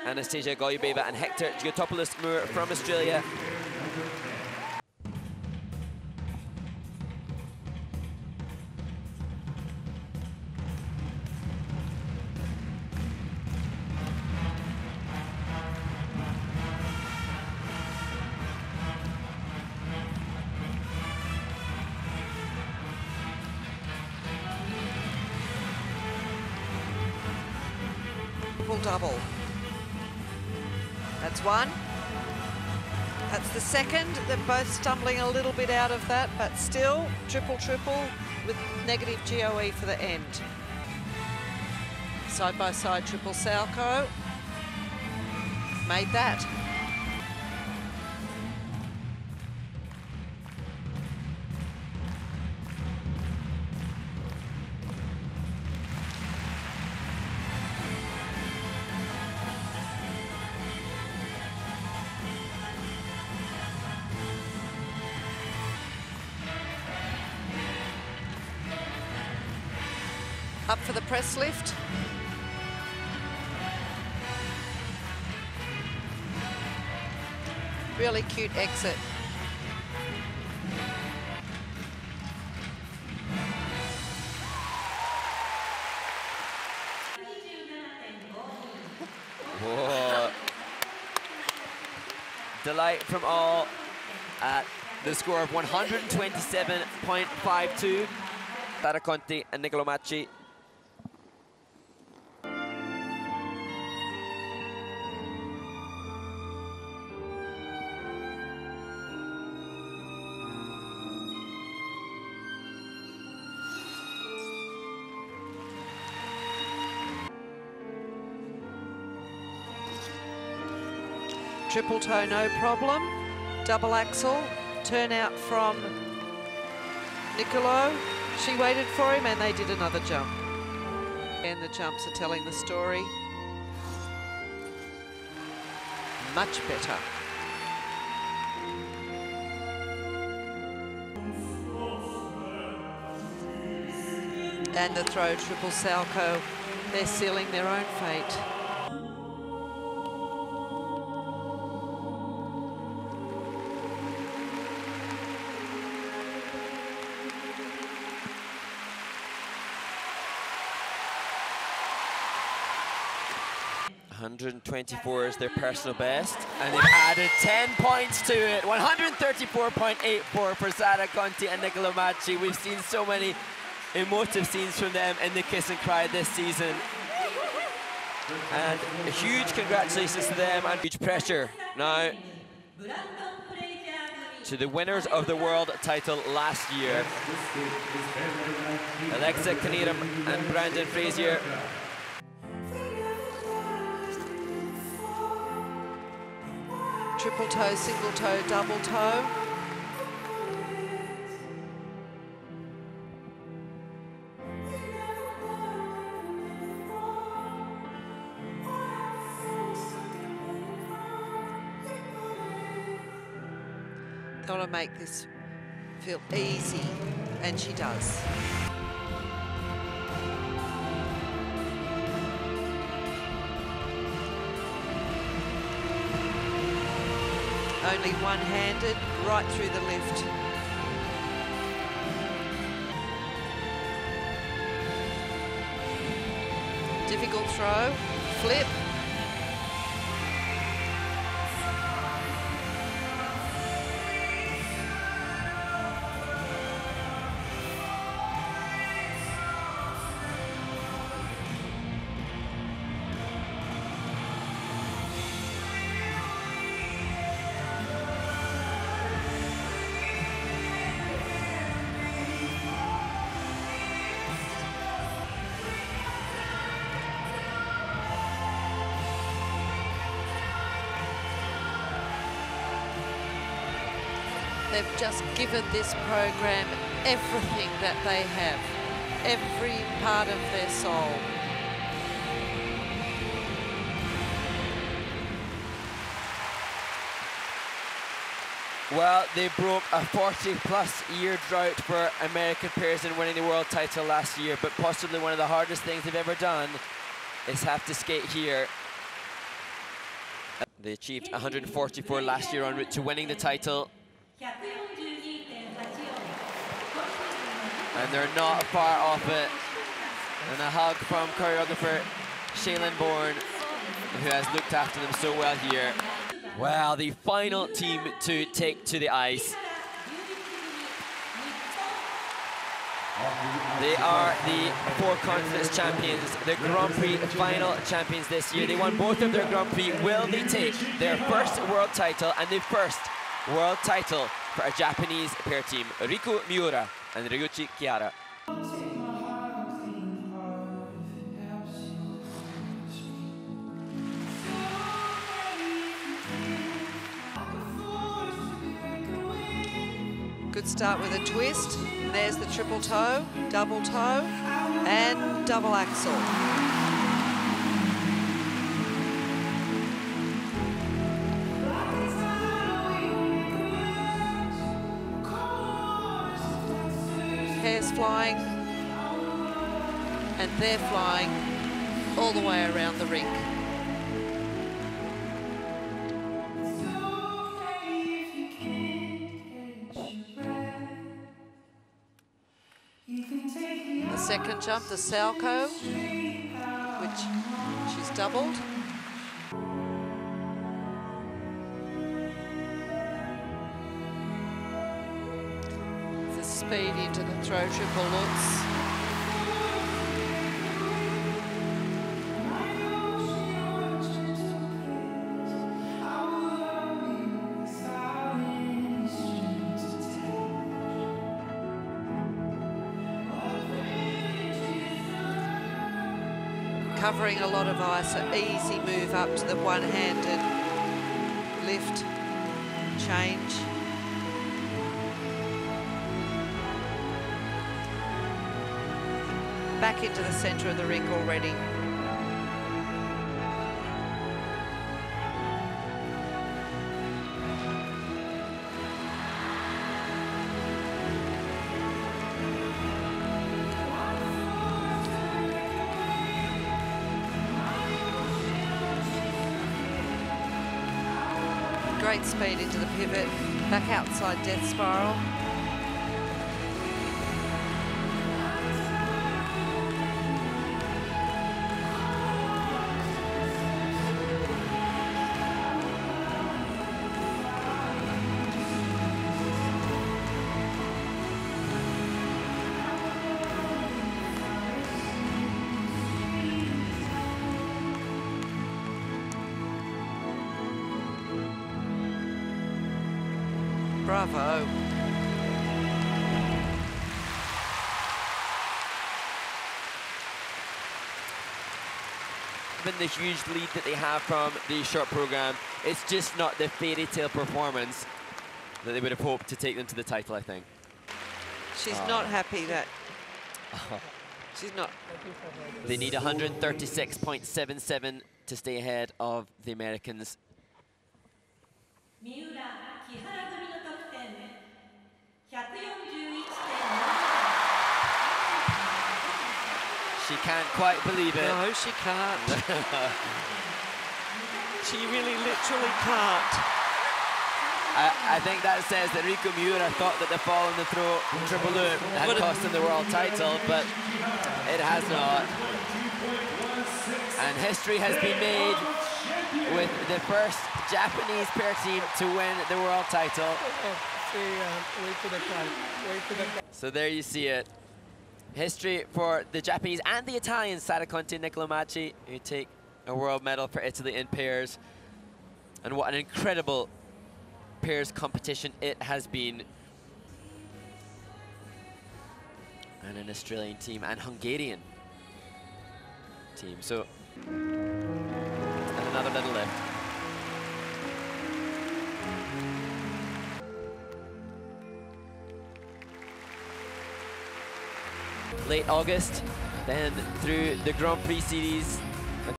Anastasia Golubeva and Hektor Giotopoulos Moore from Australia. Double. That's one. That's the second. They're both stumbling a little bit out of that, but still triple triple with negative GOE for the end. Side by side triple Salchow. Made that. Up for the press lift. Really cute exit. Delight from all at the score of 127.52. Sara Conti and Nicolo Triple toe, no problem. Double axel, turnout from Nicolo. She waited for him and they did another jump. And the jumps are telling the story. Much better. And the throw, triple Salchow. They're sealing their own fate. Hundred and twenty-four is their personal best, and they've added 10 points to it. 134.84 for Sara Conti and Nicolo Macii. We've seen so many emotive scenes from them in the kiss and cry this season. And a huge congratulations to them and huge pressure now to the winners of the world title last year. Alexa Knierim and Brandon Frazier. Triple toe, single toe, double toe. To make this feel easy, and she does. Only one-handed, right through the lift. Difficult throw, flip. They've just given this program everything that they have, every part of their soul. Well, they broke a 40 plus year drought for American pairs in winning the world title last year, but possibly one of the hardest things they've ever done is have to skate here They achieved 144 last year en route to winning the title. And they're not far off it. And a hug from choreographer Shae-Lynn Bourne, who has looked after them so well here. Well, the final team to take to the ice. They are the four continents champions, the Grand Prix final champions this year. They won both of their Grand Prix. Will they take their first world title and the first world title for a Japanese pair team, Riku Miura and Ryuichi Kihara? Good start with a twist. There's the triple toe, double toe, and double axel. Flying, and they're flying all the way around the rink. The second jump, the Salchow, which she's doubled. Speed into the throw triple looks. covering a lot of ice, an easy move up to the one-handed lift, change. Back into the centre of the rink already. Great speed into the pivot, back outside death spiral. Bravo. Given the huge lead that they have from the short program, it's just not the fairy tale performance that they would have hoped to take them to the title, I think. She's ah. not happy that... She's not. They need 136.77 to stay ahead of the Americans. 三 She can't quite believe it. No, she can't. she really literally can't. I, I think that says that Riku Miura thought that the fall in the throat triple loop had have- cost him the world title, but it has not. And history has been made with the first Japanese pair team to win the world title. Oh, oh, Say, um, wait for the call. Wait for the call. So there you see it. History for the Japanese and the and Nicola Macii, who take a world medal for Italy in pairs. And what an incredible pairs competition it has been. And an Australian team and Hungarian team. So, and another little lift. Late August, then through the Grand Prix series